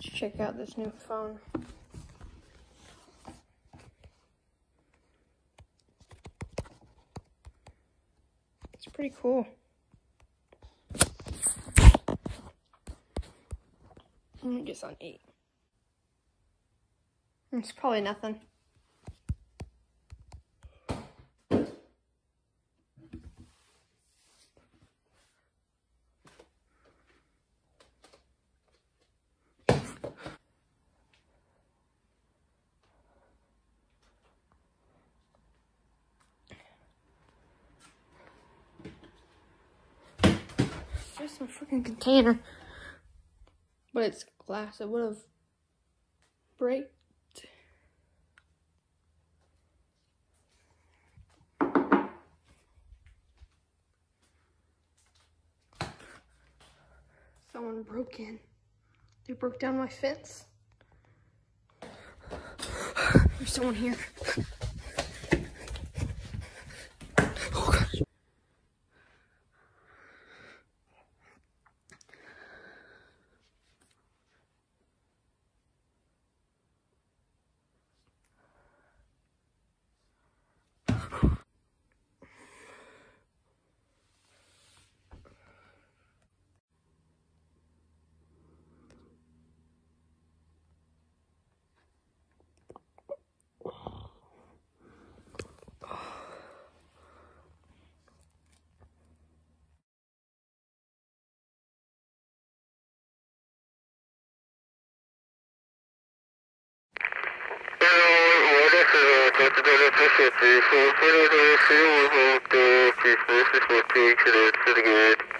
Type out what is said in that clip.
Let's check out this new phone. It's pretty cool. I'm just on eight. It's probably nothing. A freaking container. But it's glass. It would have break. Someone broke in. They broke down my fence. There's someone here. Oh god. Appreciate the